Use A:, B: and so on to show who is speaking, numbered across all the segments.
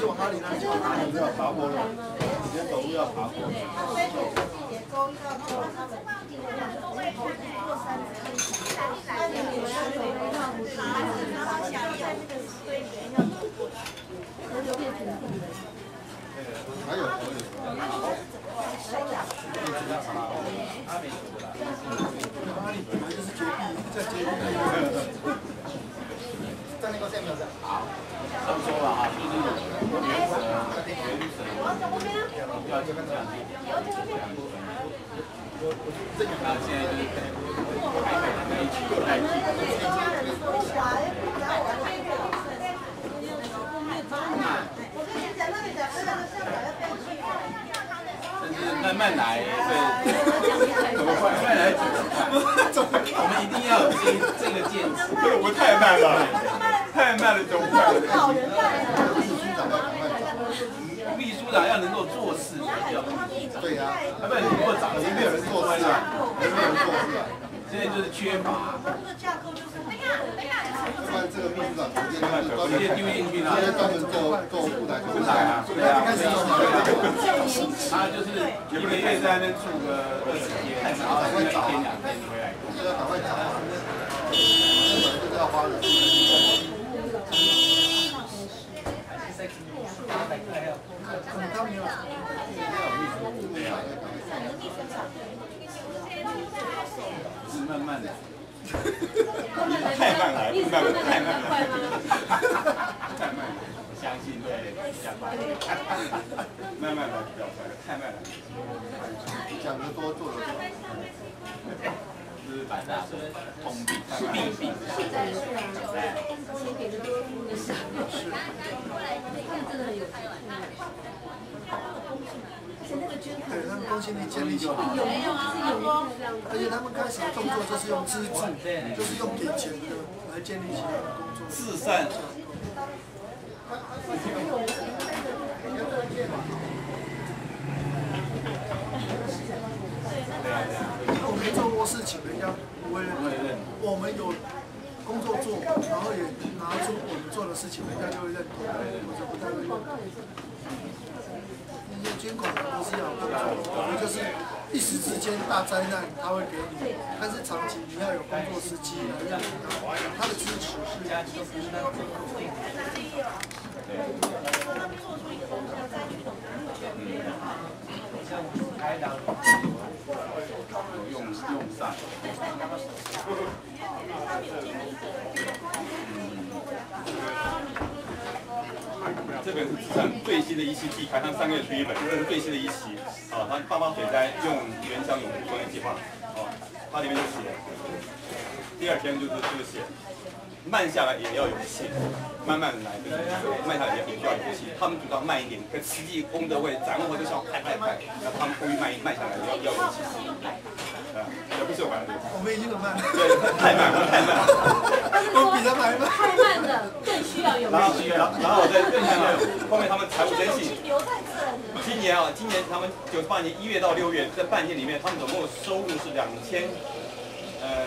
A: 直往哪里呢？
B: 要爬坡了，以前走路要爬坡。还有河流。
A: 就是绝壁，在绝壁。在那个下面的。
B: 他们说了哈，就是原神、原神要这个这样子，这样子。那现在就是台北的那一区代替。慢慢来，对，怎么快？慢来？我们一定要有这这个坚持。
C: 这个不太慢了，太慢了就不快了。
B: 秘书长要能够做事，要
A: 对呀，
B: 啊不然你如果长得
A: 没有人做事啊，没有人做事啊。
B: 现在就是缺乏，
A: 不然这个秘书长直接
B: 丢进去了。
A: 直。接专门做做副台
B: 副台啊，对啊，他就是一个月在那边住个二十天，然后一天两天就回来。
A: 这个赶快讲，根本就是要花人。他没有，
B: 是慢慢的，
C: 太慢了，慢了，太慢了。
B: 太慢了，我相信会加快。
C: 慢慢来，不要快，太慢了。
A: 讲的多，做的多。
B: 就是把它通病病病。
A: 对，他们公信力建立起来，而且他们开始的动作就是用资助，就是用给钱的来建立起来的工作。
C: 至善，
A: 我没做过事情，人家不会认同。我们有工作做，然后也拿出我们做的事情，人家就会认同，或者不太会。那些监管都是要工作，我们就是一时之间大灾难他会给你，但是长期你要有工作时机来认同他，他的支持是都不是那个。
B: 有用用上。
C: 这本是智善最新的一期季刊，它上个月出一本，这是最新的一期。啊，它八八水灾用原乡永续工业计划，啊，它里面就写，第二天就是就是写，慢下来也要有气，慢慢来，就是慢下来也也需要有气。他们主张慢一点，可实际功德会展望会就想快快快，然后他们故意慢慢下来要要有气，啊，也不是我玩的，
A: 我们已经很慢，
C: 对，太慢了，太慢了。
A: 我比他们还慢。
D: 太慢的更需要有
C: 然后，然后然后我再更看到后面他们财务征信，
D: 留在这里。
C: 今年啊，今年他们九八年一月到六月这半年里面，他们总共收入是两千，嗯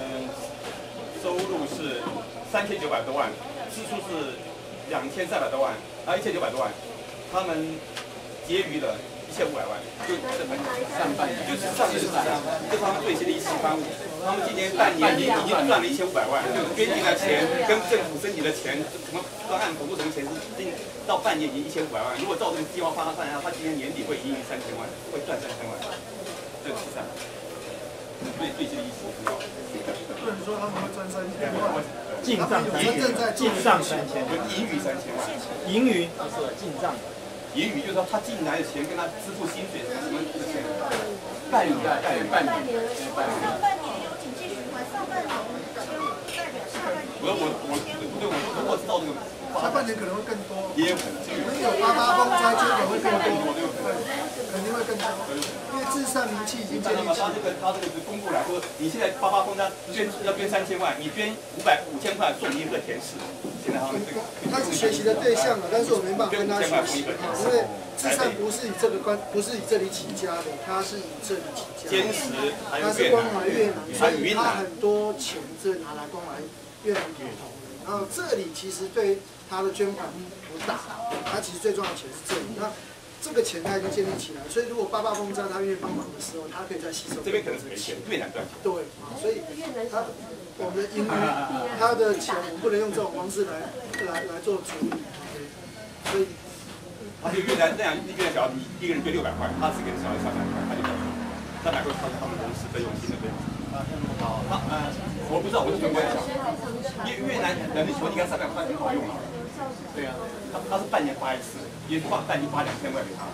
C: 嗯，收入是三千九百多万，支出是两千三百多万，啊一千九百多万，他们结余了一一千五百万，就这半上半年，就是上就是这样，这是他们最新的一期刊物。他们今年半年已经赚了一千五百万，就是捐进来钱跟政府申请的钱，什么专案补助什么钱是进到半年已经一千五百万。如果照这个计划发上来，他今年年底会盈余三千万，会赚三千万。这是这样，最最新的一期很好。
A: 不能说他们会赚三千万，
E: 进账
A: 他们有真正在做
E: 进账三千，
C: 盈余三千万，
E: 盈余不是进账。
C: 盈余就是说他进来的钱跟他支付薪水什么的钱，
B: 半年半年半年，
F: 上半年有经济循环，上半年就代表下半年。
C: 我我我不对，我如果知道这个，
A: 下半年可能会更多。
C: 也有可能。
A: 我们有八八风灾，结果会更多，对不对，肯定会更多，因为至善名气已经建立起来。
C: 他这个他这个是公布来说，你现在八八风灾捐要捐三千万，你捐五百五千块送你一个田氏，他
A: 是学习的对象了，但是我没办法跟他学习，因为至善不是以这个关，不是以这里起家的，他是以这里起家的。他是关怀越南，所以他很多钱是拿来关怀越南铁通的。然后这里其实对他的捐款不大，他其实最重要的钱是这里。那这个钱他已经建立起来，所以如果八八风灾他愿意帮忙的时候，他可以再吸收
C: 这边可能是没钱，越南赚钱。
A: 对，所以他我们因为他的钱，我们不能用这种方式来来来做处理，所以
C: 而且越南那样，越南小你一个人捐六百块，他只给小孩三百块，他就。三百块靠他们公司费用金的费用。好，他呃，我不知道，我是全国小，因为越南人说你看三百块很好用啊。对啊，他他是半年发一次，也发半年发两千块给他，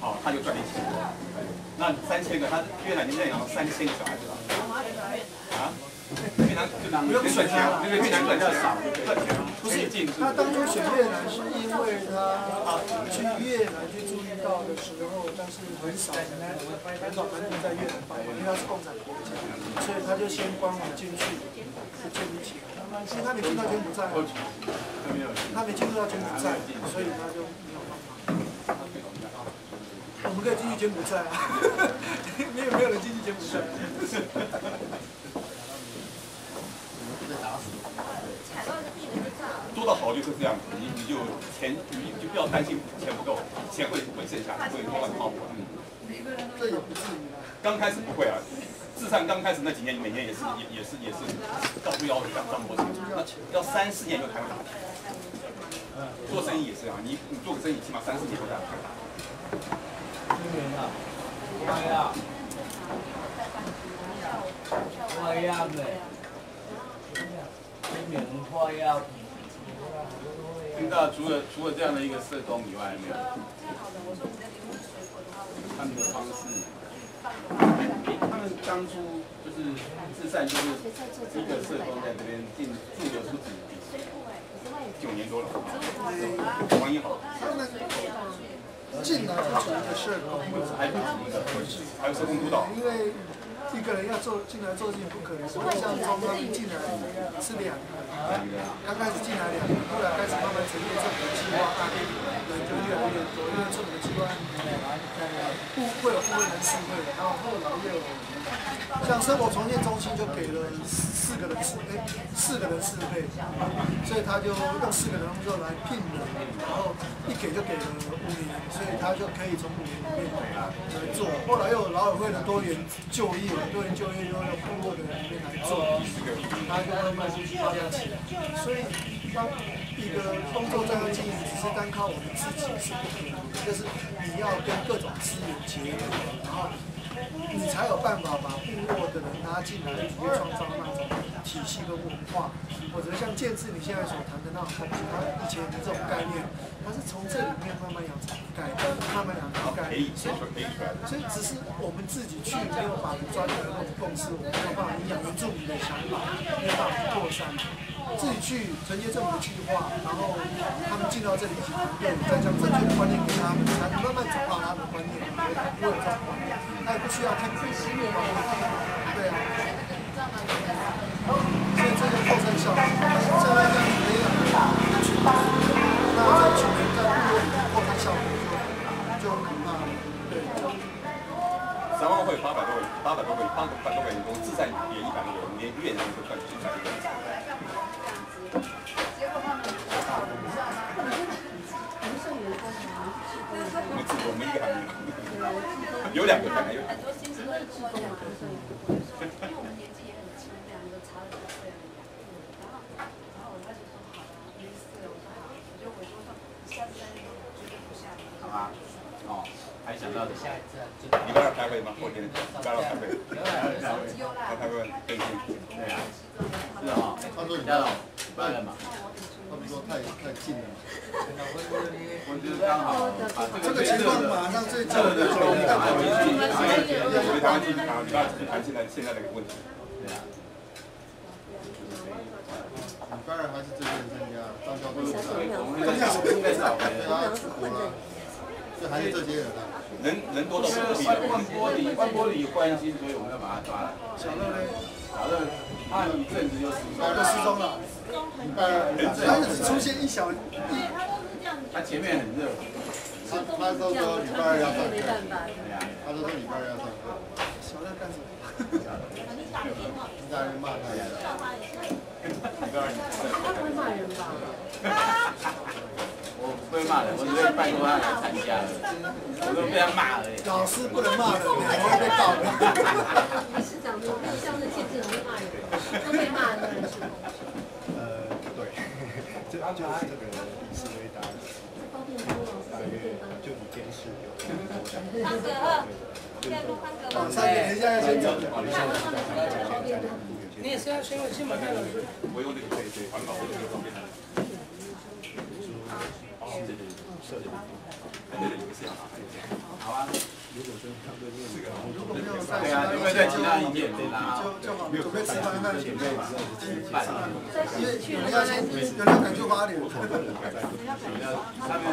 C: 好，他就赚一千。那三千个，他越南人家养了三千个小孩子吧。啊？越南就南不用赚钱，因为越南赚钱少，赚钱
A: 不是他当初选越南是因为他去越南去注意到的时候，但是很少很少在越南办，因为他是共产国家，所以他就先关我进去，就建立起来。其实他没进到柬埔寨，他没进入到柬埔寨，所以他就没有办法。我们可以进去柬埔寨啊，没有没有人进去柬埔寨。
C: 好就是这样子，你你就钱你就不要担心钱不够，钱会会剩下，会慢慢泡沫。嗯，
A: 这也不至于啊。
C: 刚开始不会啊，至少刚开始那几年，每年也是也也是也是到处要张张罗钱，那要三四年就才会打起来。做生意也是啊，你你做个生意起码三四年才会打起来。
E: 今年啊，快呀，快呀呗，今年快呀。
B: 听到除了除了这样的一个社工以外，没有他们的方式。他们当初就是自善，就是一个社工在这边进驻留不止九年多了。王一豪。
A: 进来就成一个社工，
C: 还不止一个，还有社工督导。
A: 因为一个人要做进来做事情不可能，所以像中他们进来是两个，刚开始进来两个，后来开始慢慢成立政府的计划，人就越来越多，因为政府的计划，部会有部会人事会，然后后来又有，像生活重建中心就给了四个人事，哎，四个人事费，所以他就用四个人就来聘人，然后一给就给了五年，所以他就可以从五年里面来做，后来又有劳委会的多元就业。多元就业又有部落的人里面来做，他就慢慢去发展起来。所以，当一个工作这样经营，只是单靠我们自己是不可能的，就是你要跟各种资源结合，然后你才有办法把部落的人拉进来，去创造那种体系跟文化。或者像建制你现在所谈的那种东西，它以前的这种概念，它是从这里面慢慢养成概念，慢慢养成概念。所以只是我们自己去没有把抓起来那种共识，我们没有办法影响原住民的想法，没有办法扩散。自己去承接政府的计划，然后他们进到这里一起团队，再将正确的观念给他们，才能慢慢转化他们的观念。我有这种观念，他也不需要听自己的观念。对啊。所以这个，样子培养一群人，那这群人在部落里面后生效应就就很可怕了。对。
C: 三万会八百多位，八百多位，八百多位员工，自在也一百多位，连越南都算进来一个。我们一个，有两个。好吧，哦，还想到下一次，礼拜二开会吗？后天礼拜二开会，礼拜二开会，要开会。对啊，是啊，他说你家了，礼拜二嘛。他们说太太近了，我觉得刚好
A: 这个情况马上最近的，
C: 我们谈回去，所以谈回去，谈礼拜谈现在现在的问题。对啊。
B: 当然还是这边增加，张教授，
C: 我们在少，在少，
B: 对啊，出国了，这还是这些人啊，
C: 人人多到不可比的。
B: 万波里，万波里关心，所以我们要把它抓了。
A: 小乐呢？
B: 小乐，他一阵子就失踪，
A: 就失踪了。他只出现一小一，
B: 他前面很热，他他都说礼拜二要上课，
D: 对
B: 呀，他都说礼拜二要上课。
A: 小乐干什么？
B: 你在那边骂他呀？
D: 他会骂人吧？
B: 我。不会骂人，我只会拜托他来参加，我都被他骂了。
A: 老师不能骂人，你还会被告的。
D: 理事长的。印象是限制容易骂人，都被骂的。人是？
G: 呃，对，这就这个思维大概
D: 方便说
G: 大约。就你电视有
F: 方格二，现在录方格二。
A: 马上等一下要先走。
D: 看到他们是比较方便的。
C: 我用这个环保的这个方便的。好啊。对啊，因为对其他意见对啦。
A: 就就好，准备吃饭饭，准备吃饭。
D: 在
A: 因为人要先，有人要赶去花莲。
B: 他们。